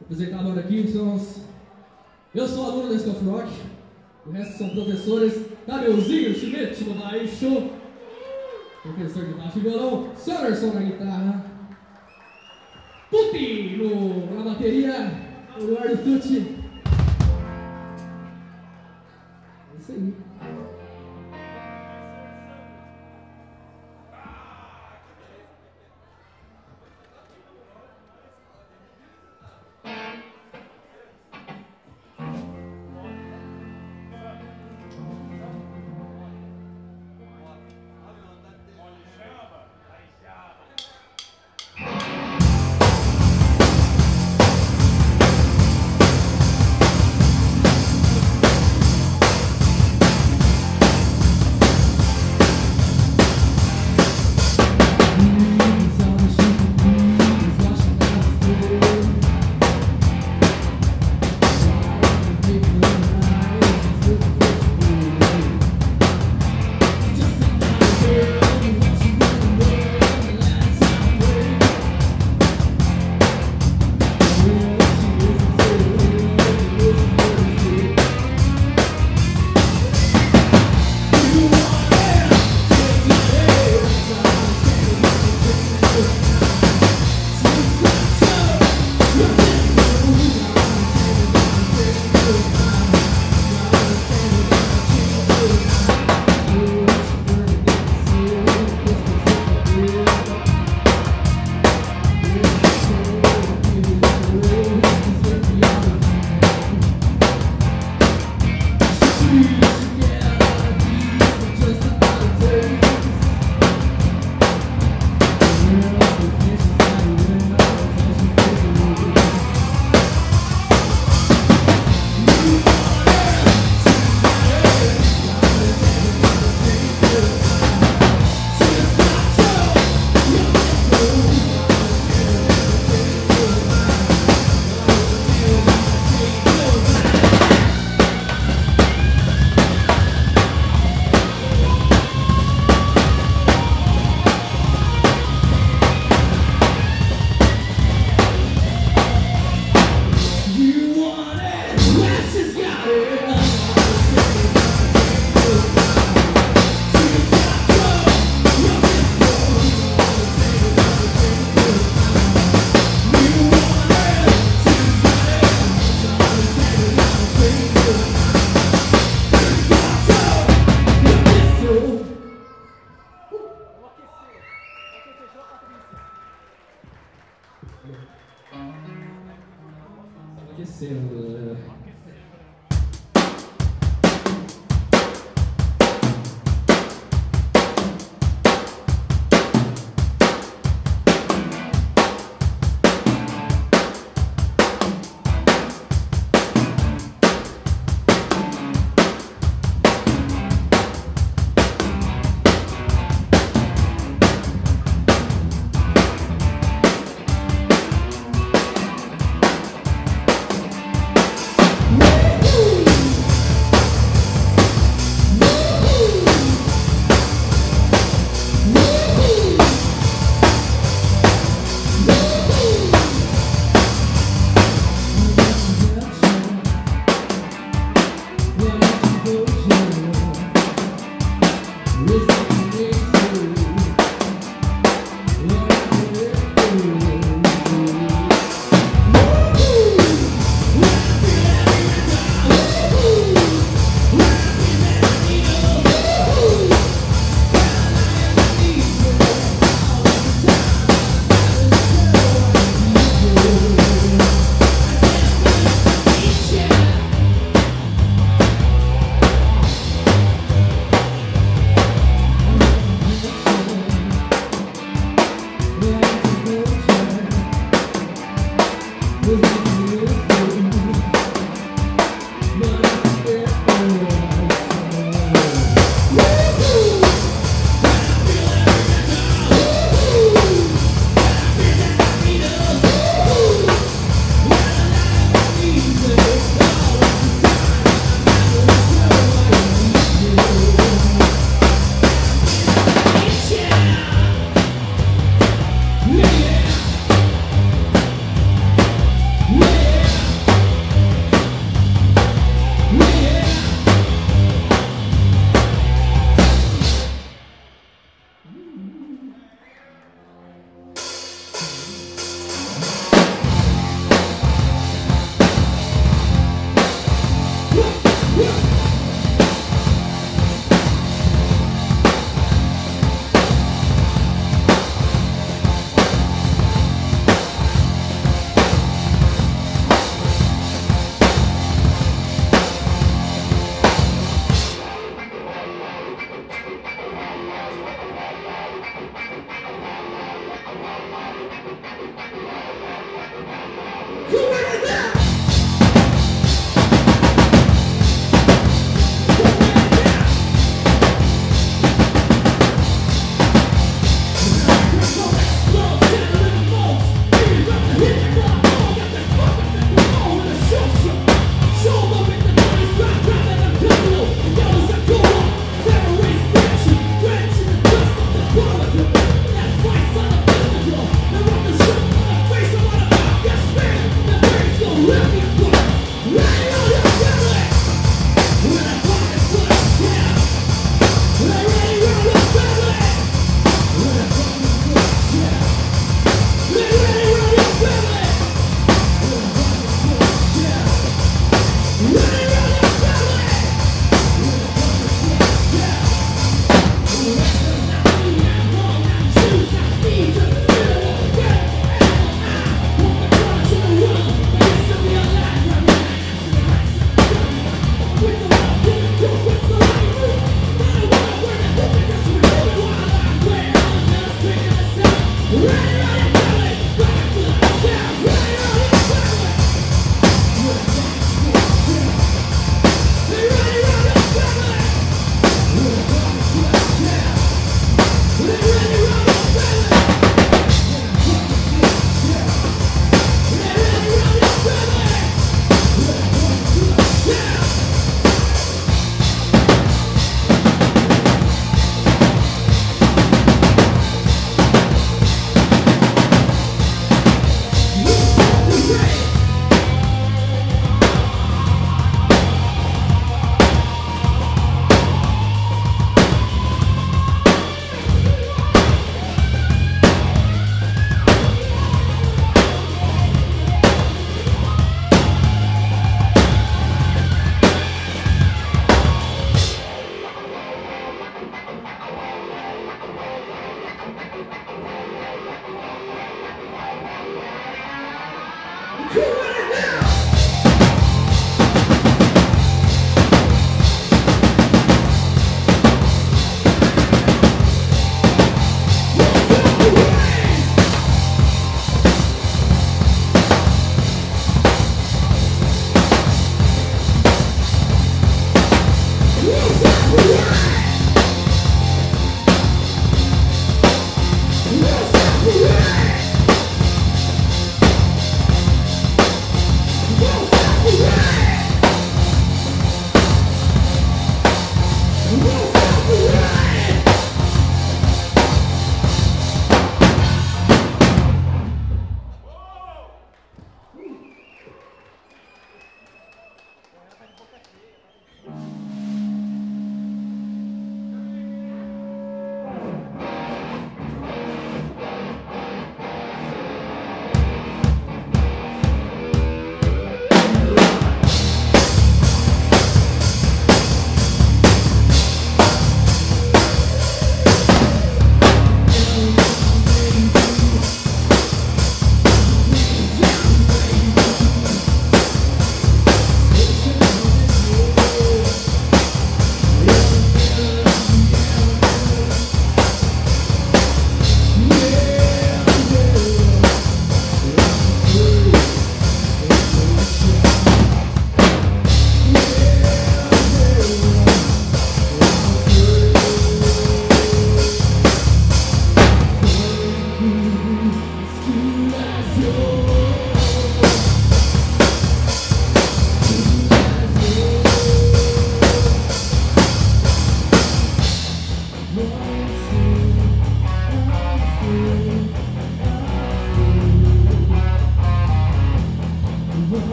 Apresentador aqui são os. Eu sou aluno da School of Rock, o resto são professores. Tadeuzinho Schmidt no baixo, professor de baixo e violão, Somerson na guitarra, Tuti no, na bateria, Eduardo Tuti. Amanhecendo.